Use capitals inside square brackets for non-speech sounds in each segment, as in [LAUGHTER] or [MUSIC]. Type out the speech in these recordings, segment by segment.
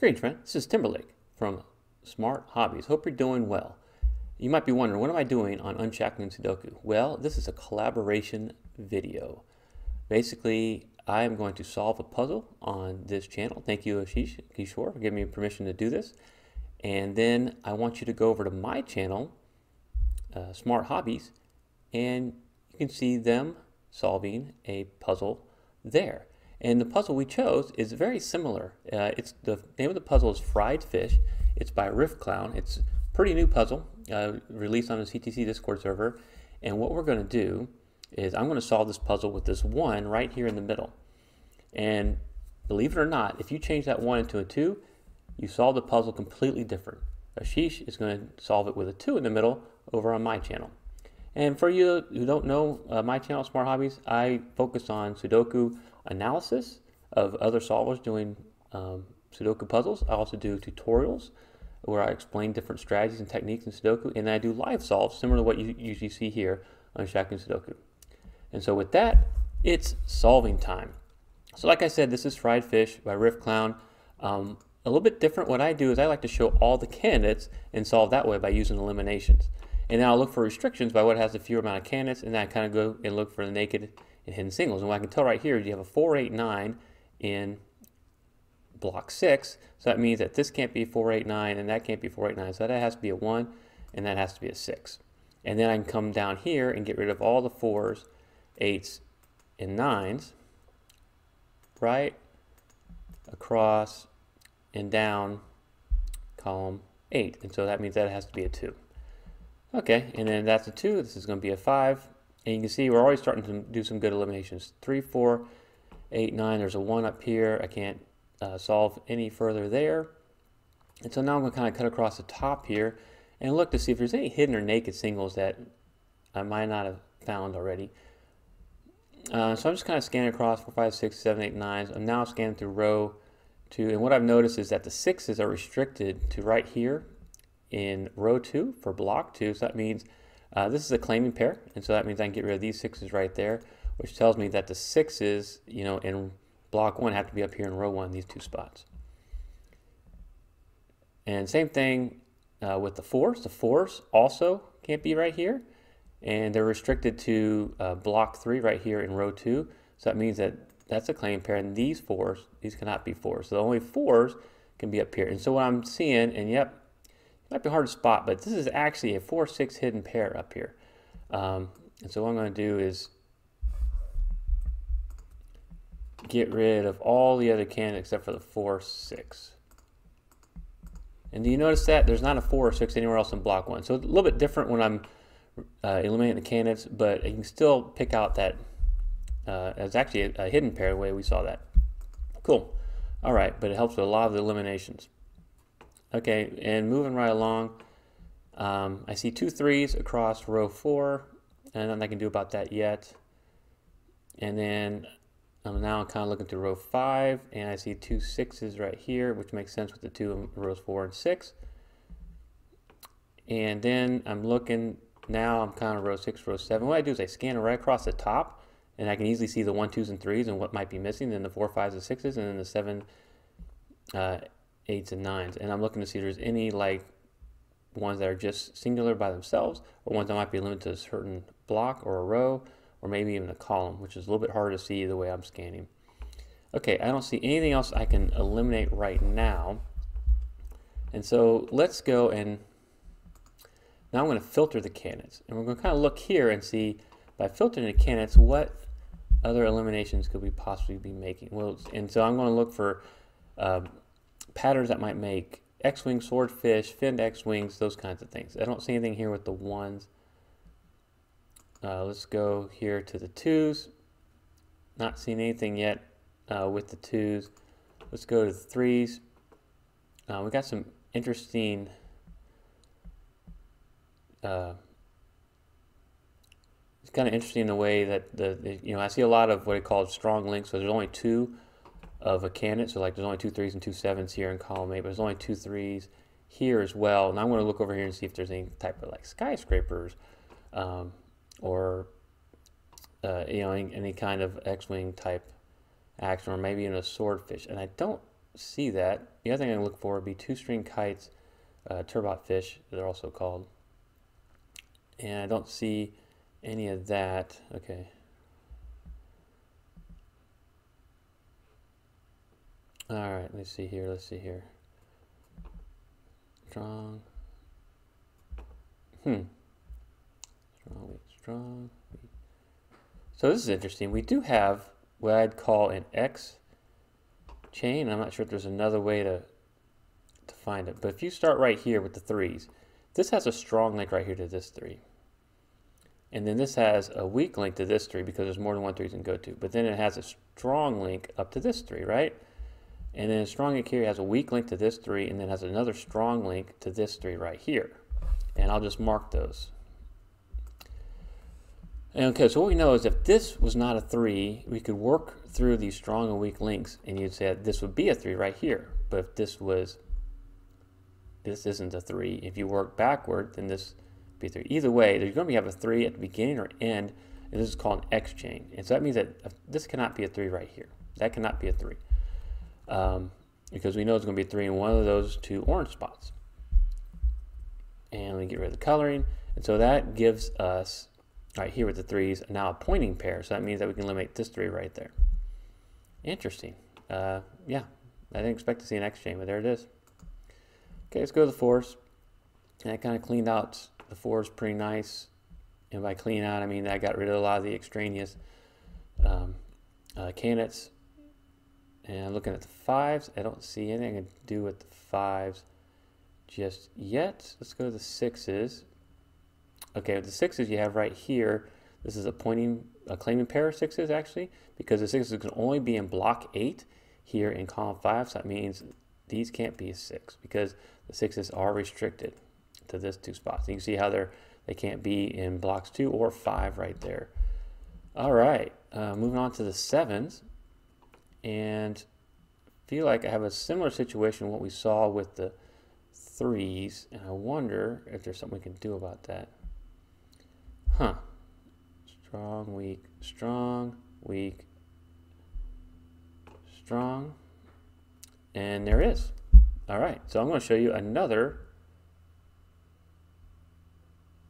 Greetings, friend. This is Timberlake from Smart Hobbies. Hope you're doing well. You might be wondering, what am I doing on Unshackling Sudoku? Well, this is a collaboration video. Basically, I am going to solve a puzzle on this channel. Thank you, Ashish Kishore, for giving me permission to do this. And then I want you to go over to my channel, uh, Smart Hobbies, and you can see them solving a puzzle there. And the puzzle we chose is very similar. Uh, it's the name of the puzzle is Fried Fish. It's by Riffclown. It's a pretty new puzzle, uh, released on the CTC Discord server. And what we're going to do is I'm going to solve this puzzle with this one right here in the middle. And believe it or not, if you change that one into a two, you solve the puzzle completely different. Ashish is going to solve it with a two in the middle over on my channel. And for you who don't know uh, my channel, Smart Hobbies, I focus on Sudoku analysis of other solvers doing um, Sudoku puzzles. I also do tutorials where I explain different strategies and techniques in Sudoku, and then I do live solves similar to what you usually see here on Shackling Sudoku. And so with that, it's solving time. So like I said, this is Fried Fish by Riffclown. Um, a little bit different, what I do is I like to show all the candidates and solve that way by using eliminations. And then I'll look for restrictions by what has the fewer amount of candidates, and then I kind of go and look for the naked and hidden singles. And what I can tell right here is you have a 489 in block 6, so that means that this can't be 489 and that can't be 489, so that has to be a 1 and that has to be a 6. And then I can come down here and get rid of all the 4s, 8s, and 9s, right across and down column 8. And so that means that it has to be a 2. Okay, and then that's a 2. This is going to be a 5. And you can see we're already starting to do some good eliminations. 3, 4, 8, 9. There's a 1 up here. I can't uh, solve any further there. And so now I'm going to kind of cut across the top here and look to see if there's any hidden or naked singles that I might not have found already. Uh, so I'm just kind of scanning across 4, 5, 6, 7, 8, 9. I'm now scanning through row 2. And what I've noticed is that the 6s are restricted to right here in row 2 for block 2. So that means uh, this is a claiming pair, and so that means I can get rid of these sixes right there, which tells me that the sixes, you know, in block one have to be up here in row one, these two spots. And same thing uh, with the fours. The fours also can't be right here, and they're restricted to uh, block three right here in row two. So that means that that's a claim pair, and these fours, these cannot be fours. So the only fours can be up here. And so what I'm seeing, and yep, might be hard to spot, but this is actually a 4-6 hidden pair up here. Um, and so what I'm going to do is get rid of all the other candidates except for the 4-6. And do you notice that there's not a 4 or 6 anywhere else in block 1? So it's a little bit different when I'm uh, eliminating the candidates, but you can still pick out that uh, it's actually a, a hidden pair the way we saw that. Cool. All right, but it helps with a lot of the eliminations. Okay, and moving right along, um, I see two threes across row four, and nothing I can do about that yet. And then I'm now kind of looking through row five, and I see two sixes right here, which makes sense with the two rows four and six. And then I'm looking, now I'm kind of row six, row seven. What I do is I scan right across the top, and I can easily see the one, twos, and threes and what might be missing, then the four, fives, and sixes, and then the seven, uh, eights and nines. And I'm looking to see if there's any like ones that are just singular by themselves or ones that might be limited to a certain block or a row or maybe even a column, which is a little bit harder to see the way I'm scanning. Okay, I don't see anything else I can eliminate right now. And so let's go and now I'm going to filter the candidates. And we're going to kind of look here and see by filtering the candidates what other eliminations could we possibly be making. Well, and so I'm going to look for uh, patterns that might make X-wing swordfish, finned X-wings, those kinds of things. I don't see anything here with the ones. Uh, let's go here to the twos. Not seeing anything yet uh, with the twos. Let's go to the threes. Uh, we got some interesting uh, it's kind of interesting the way that the, you know I see a lot of what I call strong links. So there's only two of a candidate. So like there's only two threes and two sevens here in column A, but there's only two threes here as well. And I'm going to look over here and see if there's any type of like skyscrapers um, or uh, you know any, any, kind of X-wing type action or maybe in a swordfish. And I don't see that. The other thing I look for would be two-string kites, uh, turbot fish, they're also called. And I don't see any of that. Okay. All right, let's see here. Let's see here. Strong. Hmm. Strong, strong. So this is interesting. We do have what I'd call an X chain. I'm not sure if there's another way to to find it. But if you start right here with the threes, this has a strong link right here to this three. And then this has a weak link to this three because there's more than one three you can go to. But then it has a strong link up to this three, right? And then a strong link here has a weak link to this three and then has another strong link to this three right here. And I'll just mark those. Okay, so what we know is if this was not a three, we could work through these strong and weak links and you'd say this would be a three right here. But if this was, this isn't a three, if you work backward, then this be three. Either way, there's going to have a three at the beginning or end, and this is called an X chain. And so that means that uh, this cannot be a three right here. That cannot be a three. Um, because we know it's going to be three in one of those two orange spots. And we get rid of the coloring. And so that gives us, right here with the threes, now a pointing pair. So that means that we can eliminate this three right there. Interesting. Uh, yeah, I didn't expect to see an X chain, but there it is. Okay, let's go to the fours. And I kind of cleaned out the fours pretty nice. And by clean out, I mean I got rid of a lot of the extraneous um, uh, candidates. And looking at the fives, I don't see anything to do with the fives just yet. Let's go to the sixes. Okay, with the sixes you have right here, this is a pointing, a claiming pair of sixes actually, because the sixes can only be in block eight here in column five. So that means these can't be a six because the sixes are restricted to this two spots. You can see how they're they can't be in blocks two or five right there. All right, uh, moving on to the sevens, and feel like I have a similar situation what we saw with the threes, and I wonder if there's something we can do about that. Huh. Strong, weak, strong, weak, strong, and there is. All right, so I'm going to show you another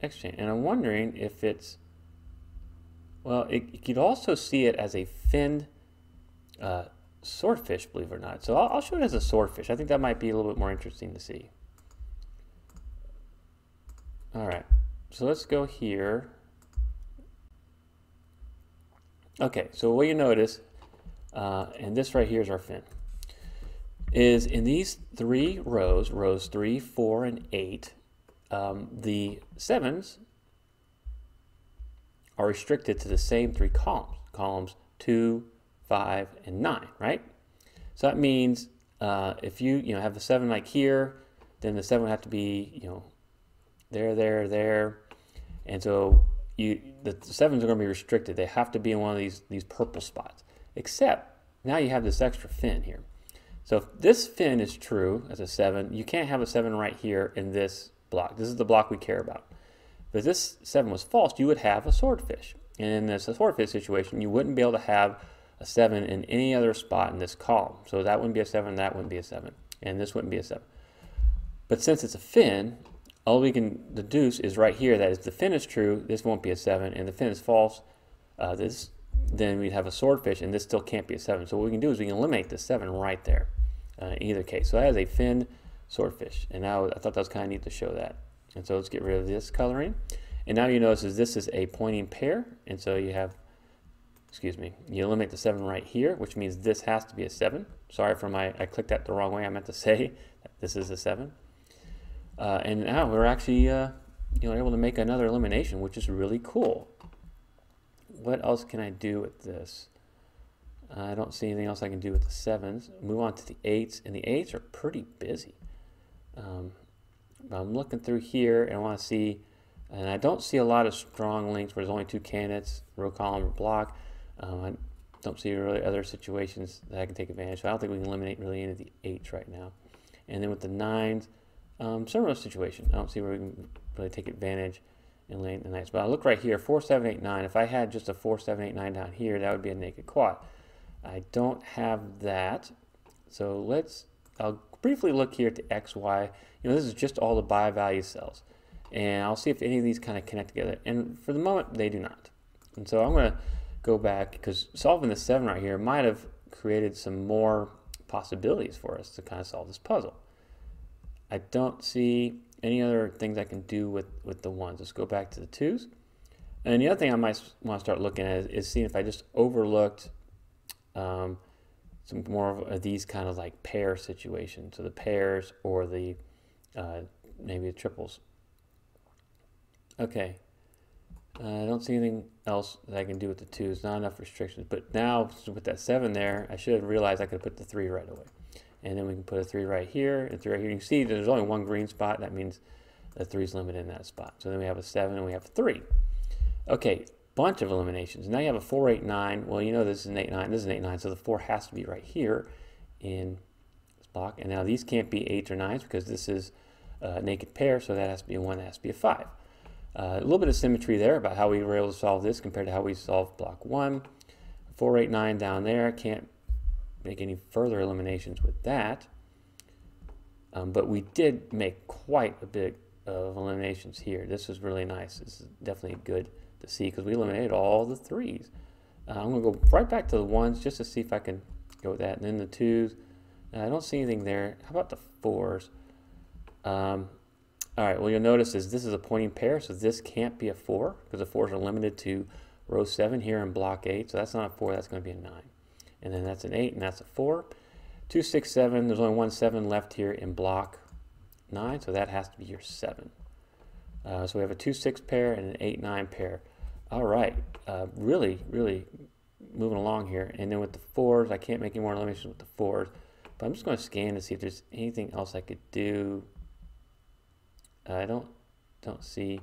X chain. And I'm wondering if it's, well, it, you could also see it as a finned uh, swordfish, believe it or not. So I'll, I'll show it as a swordfish. I think that might be a little bit more interesting to see. All right, so let's go here. Okay, so what you notice, uh, and this right here is our fin, is in these three rows, rows three, four, and eight, um, the sevens are restricted to the same three columns, columns 2, 5, and 9, right? So that means uh, if you, you know, have the 7 like here, then the 7 would have to be, you know, there, there, there. And so you, the, the 7s are going to be restricted. They have to be in one of these, these purple spots. Except now you have this extra fin here. So if this fin is true as a 7, you can't have a 7 right here in this block. This is the block we care about. But if this 7 was false, you would have a swordfish. And in this swordfish situation, you wouldn't be able to have a 7 in any other spot in this column. So that wouldn't be a 7, that wouldn't be a 7, and this wouldn't be a 7. But since it's a fin, all we can deduce is right here that if the fin is true, this won't be a 7, and the fin is false, uh, this then we'd have a swordfish, and this still can't be a 7. So what we can do is we can eliminate the 7 right there uh, in either case. So that is a fin swordfish. And now I thought that was kind of neat to show that. And so let's get rid of this coloring. And now you notice is this is a pointing pair. And so you have, excuse me, you eliminate the 7 right here, which means this has to be a 7. Sorry for my, I clicked that the wrong way. I meant to [LAUGHS] say this is a 7. Uh, and now we're actually uh, you know, able to make another elimination, which is really cool. What else can I do with this? I don't see anything else I can do with the 7s. Move on to the 8s, and the 8s are pretty busy. Um, I'm looking through here and I want to see, and I don't see a lot of strong links where there's only two candidates, row, column, or block. Um, I don't see really other situations that I can take advantage of. I don't think we can eliminate really any of the eights right now. And then with the nines, um, similar situation. I don't see where we can really take advantage in lane the nines. But I look right here, 4, 7, 8, 9. If I had just a 4, 7, 8, 9 down here, that would be a naked quad. I don't have that. So let's, I'll briefly look here to X, Y. You know, this is just all the bivalue cells. And I'll see if any of these kind of connect together. And for the moment, they do not. And so I'm going to go back because solving the 7 right here might have created some more possibilities for us to kind of solve this puzzle. I don't see any other things I can do with, with the ones. Let's go back to the twos. And the other thing I might want to start looking at is, is seeing if I just overlooked um, some more of these kind of like pair situations. So the pairs or the uh, maybe the triples. Okay. Uh, I don't see anything else that I can do with the twos. Not enough restrictions. But now with that seven there, I should have realized I could put the three right away. And then we can put a three right here and three right here. You can see there's only one green spot. That means the three is limited in that spot. So then we have a seven and we have a three. Okay, bunch of eliminations. Now you have a four, eight, nine. Well, you know this is an 8, 9. This is an 8, 9. So the 4 has to be right here in this block. And now these can't be 8s or 9s because this is a naked pair. So that has to be a 1. That has to be a 5. Uh, a little bit of symmetry there about how we were able to solve this compared to how we solved block 1. 489 down there. I can't make any further eliminations with that. Um, but we did make quite a bit of eliminations here. This is really nice. This is definitely good to see because we eliminated all the threes. Uh, I'm going to go right back to the ones just to see if I can go with that. And then the twos, uh, I don't see anything there. How about the fours? Um, all right, well, you'll notice is this is a pointing pair, so this can't be a four because the fours are limited to row seven here in block eight. So that's not a four, that's going to be a nine. And then that's an eight, and that's a four. Two, six, seven, there's only one seven left here in block nine, so that has to be your seven. Uh, so we have a two, six pair and an eight, nine pair. All right, uh, really, really moving along here. And then with the fours, I can't make any more eliminations with the fours, but I'm just going to scan to see if there's anything else I could do. I don't don't see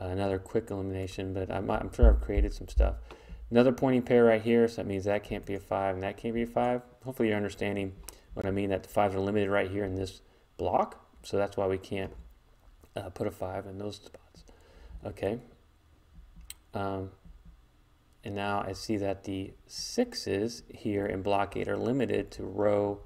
uh, another quick elimination, but I'm, I'm sure I've created some stuff. Another pointing pair right here, so that means that can't be a five and that can't be a five. Hopefully you're understanding what I mean, that the fives are limited right here in this block, so that's why we can't uh, put a five in those spots. Okay, um, and now I see that the sixes here in block eight are limited to row,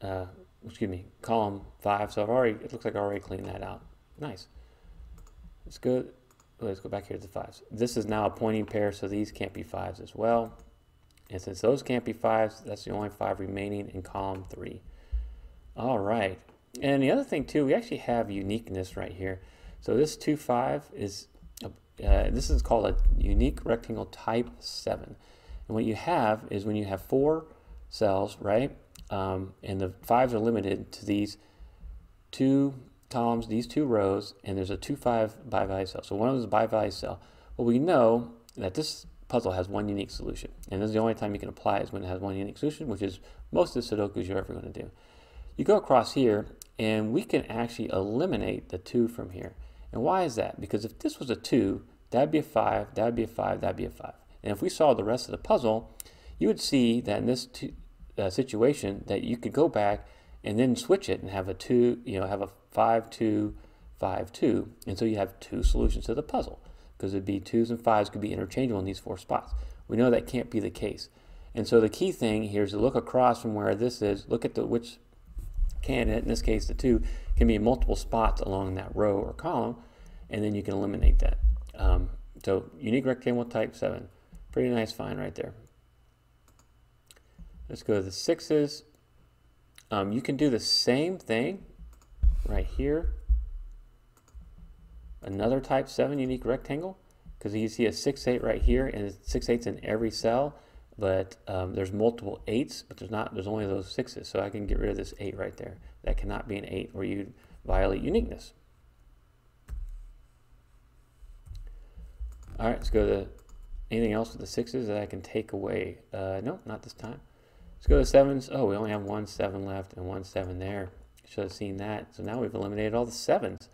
uh, excuse me, column five. So I've already, it looks like I already cleaned that out. Nice. Let's go, let's go back here to the fives. This is now a pointing pair, so these can't be fives as well. And since those can't be fives, that's the only five remaining in column three. All right. And the other thing too, we actually have uniqueness right here. So this 2-5 is, uh, this is called a unique rectangle type 7. And what you have is when you have four cells, right, um, and the fives are limited to these two columns, these two rows, and there's a 2-5 bivalue cell. So one of those is a bivalue cell. Well, we know that this puzzle has one unique solution. And this is the only time you can apply is when it has one unique solution, which is most of the Sudokus you're ever going to do. You go across here, and we can actually eliminate the 2 from here. And why is that? Because if this was a 2, that'd be a 5, that'd be a 5, that'd be a 5. And if we saw the rest of the puzzle, you would see that in this two, uh, situation that you could go back and then switch it and have a 2, you know, have a 5, 2, 5, 2. And so you have two solutions to the puzzle because it'd be 2s and 5s could be interchangeable in these four spots. We know that can't be the case. And so the key thing here is to look across from where this is, look at the which candidate, in this case the 2, can be in multiple spots along that row or column, and then you can eliminate that. Um, so unique rectangle type 7. Pretty nice find right there. Let's go to the sixes. Um, you can do the same thing right here. Another type 7 unique rectangle because you see a 6, 8 right here and 6, 8's in every cell but um, there's multiple 8s but there's not there's only those 6s so I can get rid of this 8 right there. That cannot be an 8 or you violate uniqueness. All right, let's go to anything else with the sixes that I can take away. Uh, no, not this time. Let's go to sevens. Oh, we only have one seven left and one seven there. Should have seen that. So now we've eliminated all the sevens.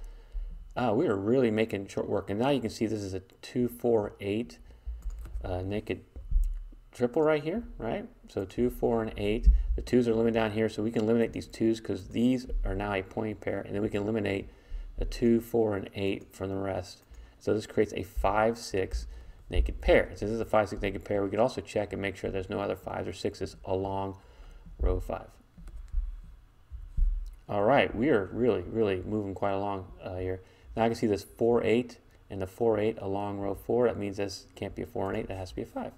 Ah, we are really making short work. And now you can see this is a two, four, eight uh, naked triple right here, right? So two, four, and eight. The twos are limited down here, so we can eliminate these twos because these are now a pointing pair, and then we can eliminate a two, four, and eight from the rest. So this creates a five, six naked pair. Since this is a 5, 6 naked pair, we could also check and make sure there's no other 5s or 6s along row 5. All right, we are really, really moving quite along uh, here. Now I can see this 4, 8 and the 4, 8 along row 4. That means this can't be a 4 and 8, that has to be a 5.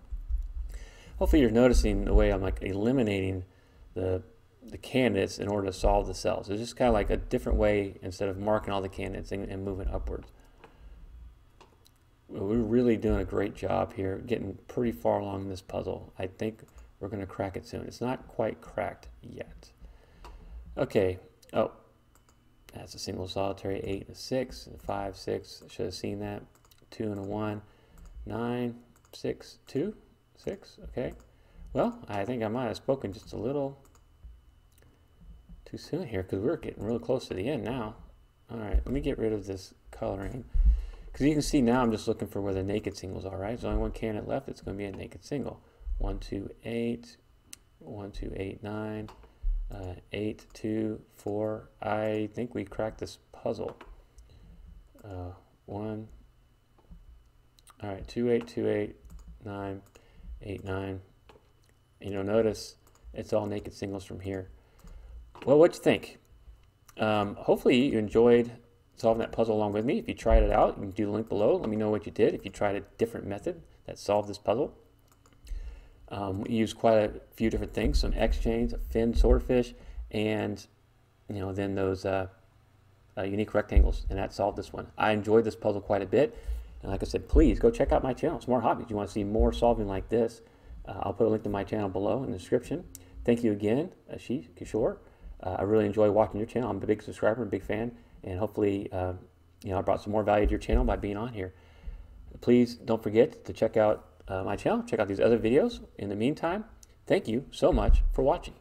Hopefully you're noticing the way I'm like eliminating the, the candidates in order to solve the cells. It's just kind of like a different way instead of marking all the candidates and, and moving upwards. We're really doing a great job here, getting pretty far along this puzzle. I think we're going to crack it soon. It's not quite cracked yet. Okay. Oh, that's a single solitary 8 and a 6, and 5, 6. Should have seen that. 2 and a 1, 9, 6, 2, 6. Okay. Well, I think I might have spoken just a little too soon here because we're getting real close to the end now. All right, let me get rid of this coloring. Because you can see now I'm just looking for where the naked singles are, right? There's only one candidate left. It's going to be a naked single. 1, 2, 8, 1, 2, 8, 9, uh, 8, 2, 4. I think we cracked this puzzle. Uh, 1, all right, 2, 8, 2, 8, 9, 8, 9. And you'll notice it's all naked singles from here. Well, what you think? Um, hopefully you enjoyed solving that puzzle along with me. If you tried it out, you can do the link below. Let me know what you did. If you tried a different method that solved this puzzle. Um, we used quite a few different things, some X chains, a fin swordfish, and you know then those uh, uh, unique rectangles, and that solved this one. I enjoyed this puzzle quite a bit, and like I said, please go check out my channel, Smart Hobbies. You want to see more solving like this? Uh, I'll put a link to my channel below in the description. Thank you again, Ashish Kishore. Uh, I really enjoy watching your channel. I'm a big subscriber, a big fan, and hopefully, uh, you know, I brought some more value to your channel by being on here. Please don't forget to check out uh, my channel, check out these other videos. In the meantime, thank you so much for watching.